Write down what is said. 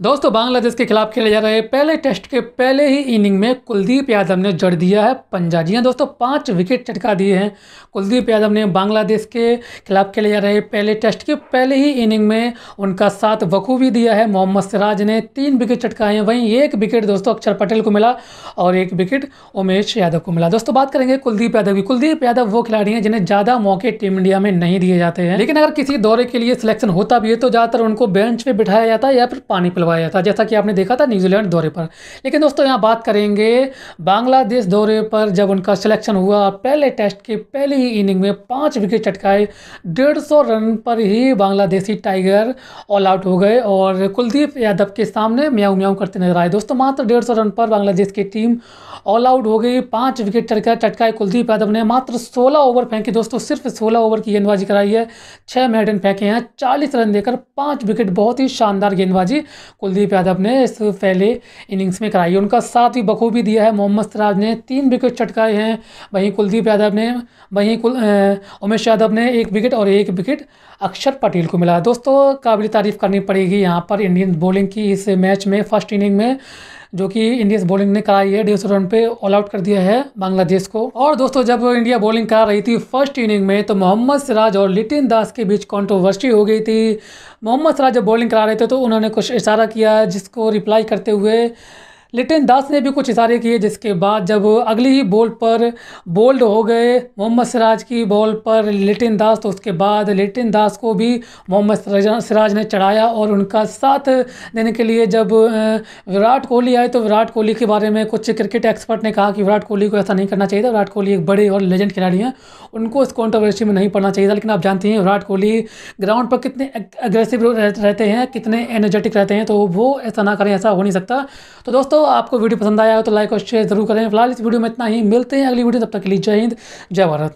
दोस्तों, बांग्लादेश के खिलाफ खेले जा रहे पहले टेस्ट के पहले ही इनिंग में कुलदीप यादव ने जड़ दिया है पंजा। जी हाँ दोस्तों, पाँच विकेट चटका दिए हैं। कुलदीप यादव ने बांग्लादेश के खिलाफ खेले जा रहे पहले टेस्ट के पहले ही इनिंग में उनका साथ बखूबी दिया है। मोहम्मद सिराज ने तीन विकेट चटकाए हैं। वहीं एक विकेट दोस्तों अक्षर पटेल को मिला और एक विकेट उमेश यादव को मिला। दोस्तों, बात करेंगे कुलदीप यादव की। कुलदीप यादव वो खिलाड़ी हैं जिन्हें ज़्यादा मौके टीम इंडिया में नहीं दिए जाते हैं। लेकिन अगर किसी दौरे के लिए सिलेक्शन होता भी है तो ज़्यादातर उनको बेंच पे बिठाया जाता है या फिर पानी पिलवा करवाया था। जैसा कि आपने देखा था न्यूजीलैंड दौरे पर। लेकिन दोस्तों, यहाँ बात करेंगे बांग्लादेश दौरे पर, जब उनका सिलेक्शन हुआ, पहले टेस्ट के पहले ही इनिंग में पाँच विकेट चटकाए, डेढ़ सौ रन पर ही बांग्लादेशी टाइगर ऑल आउट हो गए और कुलदीप यादव के सामने म्याऊ म्याऊ करते नज़र आए। दोस्तों, मात्र डेढ़ रन पर बांग्लादेश की टीम ऑल आउट हो गई, पाँच विकेट चटका, चटकाए कुलदीप यादव ने। मात्र सोलह ओवर फेंके दोस्तों, सिर्फ़ सोलह ओवर की गेंदबाजी कराई है छः मेडन फेंके हैं, चालीस रन देकर पाँच विकेट बहुत ही शानदार गेंदबाजी। कुलदीप यादव ने इस पहले इनिंग्स में कराई। उनका साथ ही बखूबी दिया है। मोहम्मद सराज ने तीन विकेट चटकाए हैं। वहीं कुलदीप यादव ने, वहीं कुल उमेश यादव ने एक विकेट और एक विकेट अक्षर पटेल को मिला। दोस्तों, काबिल तारीफ़ करनी पड़ेगी यहाँ पर इंडियन बॉलिंग की। इस मैच में फ़र्स्ट इनिंग में जो कि इंडिया बॉलिंग ने कराई है डेढ़ रन पे ऑल आउट कर दिया है बांग्लादेश को। और दोस्तों, जब इंडिया बॉलिंग करा रही थी फ़र्स्ट इनिंग में तो मोहम्मद सिराज और लिटिन दास के बीच कॉन्ट्रोवर्सी हो गई थी। मोहम्मद सिराज जब बॉलिंग करा रहे थे तो उन्होंने कुछ इशारा किया जिसको रिप्लाई करते हुए लिटिन दास ने भी कुछ इशारे किए, जिसके बाद जब अगली ही बॉल पर बोल्ड हो गए मोहम्मद सिराज की बॉल पर लिटिन दास तो उसके बाद लिटिन दास को भी मोहम्मद सिराज ने चढ़ाया और उनका साथ देने के लिए जब विराट कोहली आए तो विराट कोहली के बारे में कुछ क्रिकेट एक्सपर्ट ने कहा कि विराट कोहली को ऐसा नहीं करना चाहिए था। विराट कोहली एक बड़े और लेजेंड खिलाड़ी हैं, उनको इस कॉन्ट्रोवर्सी में नहीं पढ़ना चाहिए था, लेकिन आप जानते हैं विराट कोहली ग्राउंड पर कितने अग्रेसिव रहते हैं, कितने एनर्जेटिक रहते हैं तो वो ऐसा ना करें, ऐसा हो नहीं सकता। तो दोस्तों दोस्तों, आपको वीडियो पसंद आया हो तो लाइक और शेयर ज़रूर करें। फ़िलहाल इस वीडियो में इतना ही। मिलते हैं अगली वीडियो, तब तक के लिए जय हिंद, जय भारत।